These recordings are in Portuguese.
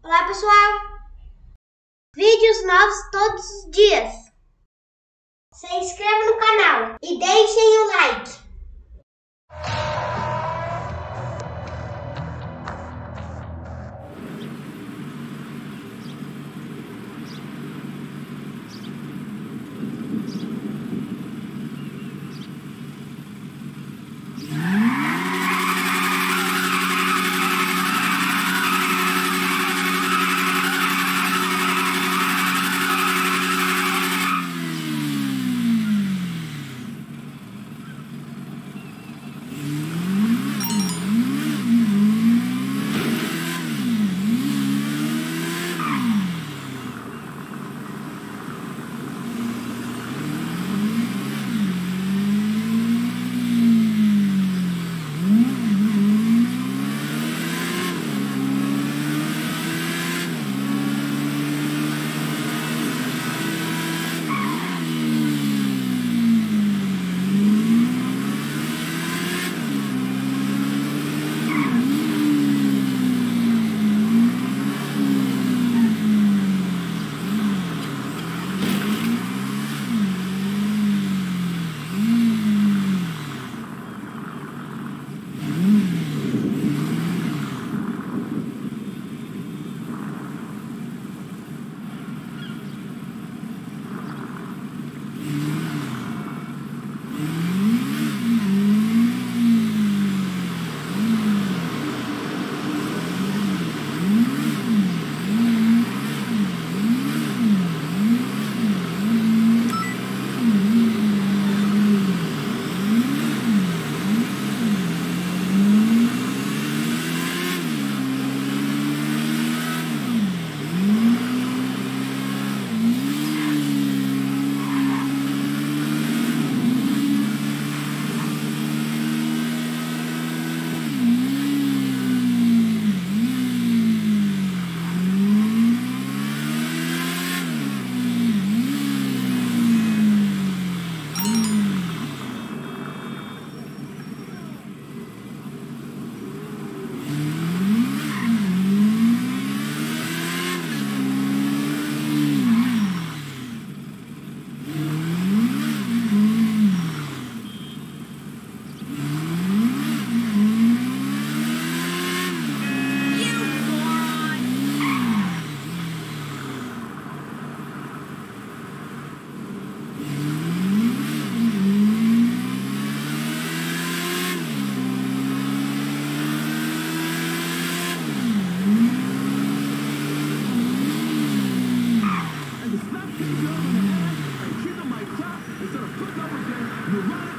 Olá pessoal! Vídeos novos todos os dias. Se inscreva no canal e deixem o like. Neurotic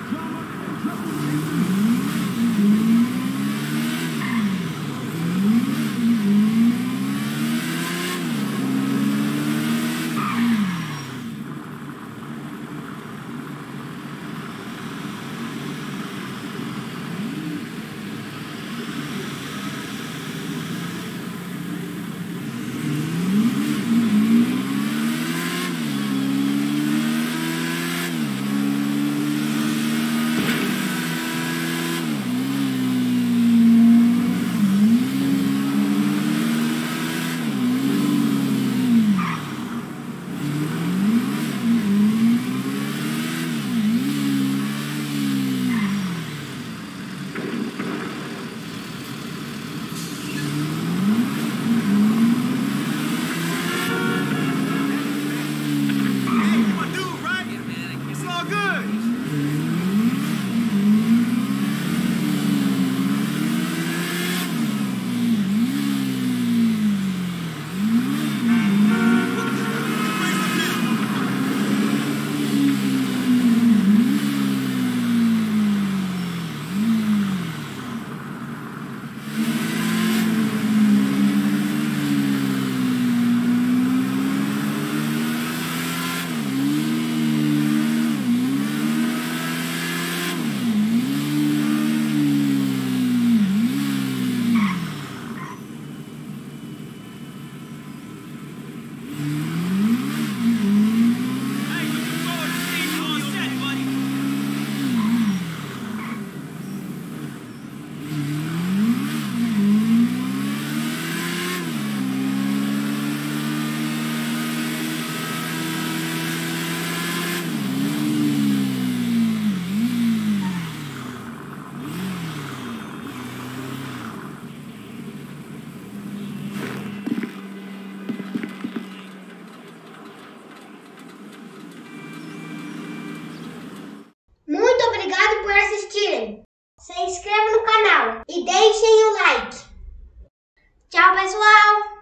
se inscreva no canal e deixem o like. Tchau, pessoal!